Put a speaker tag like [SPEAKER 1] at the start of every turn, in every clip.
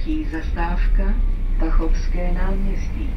[SPEAKER 1] Příští zastávka Tachovské náměstí.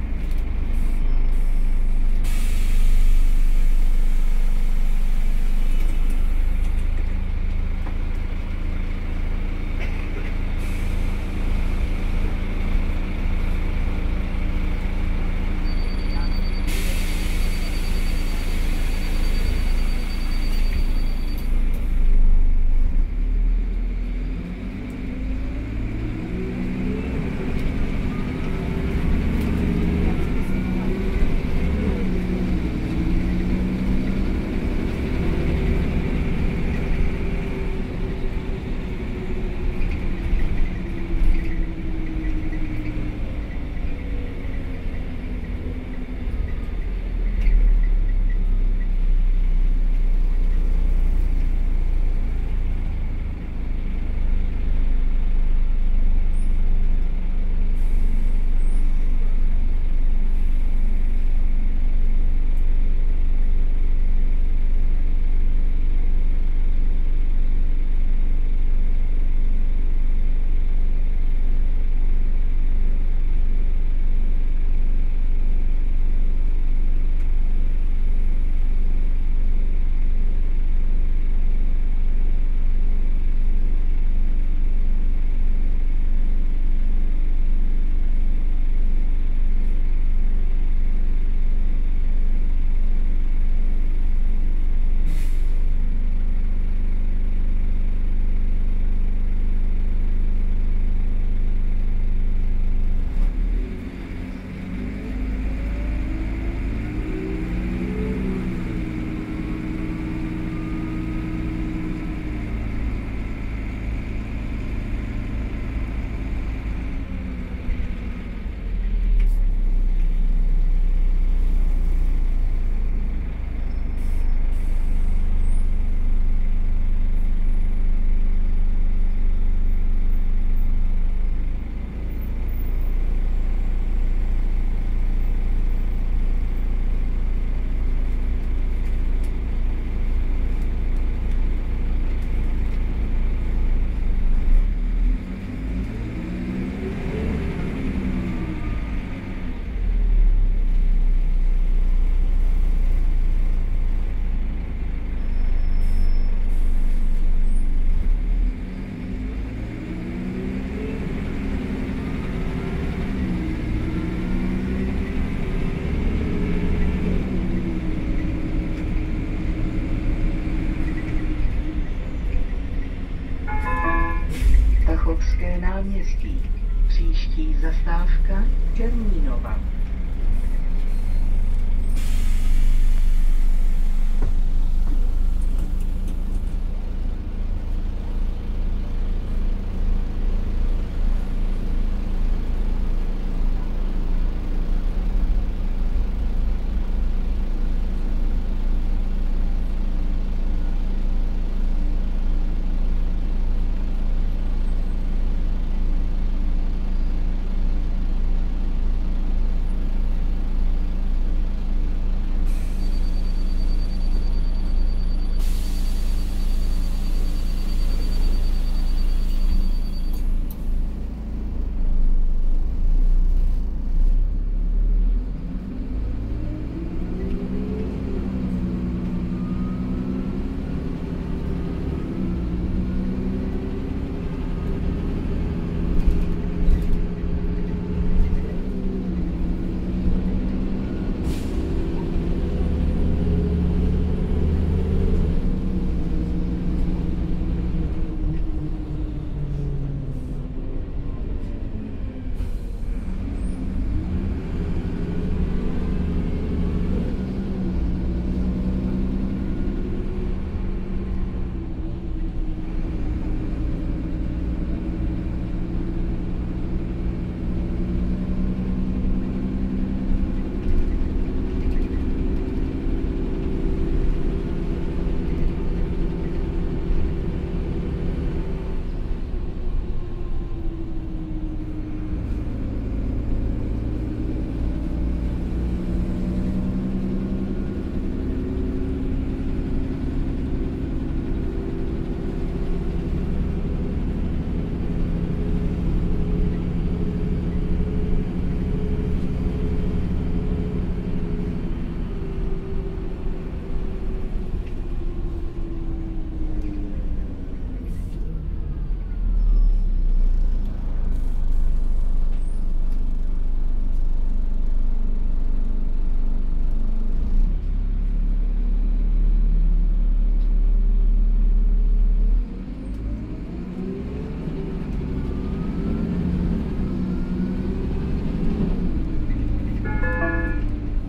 [SPEAKER 1] Náměstí. Příští zastávka Čermínova.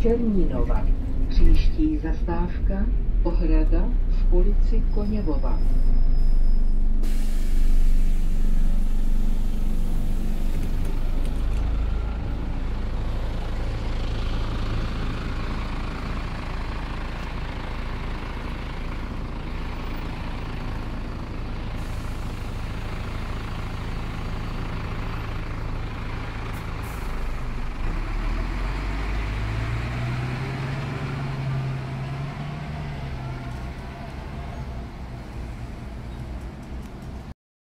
[SPEAKER 1] Černínova. Příští zastávka Ohrada v ulici Koněvova.